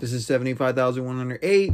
This is 75,108.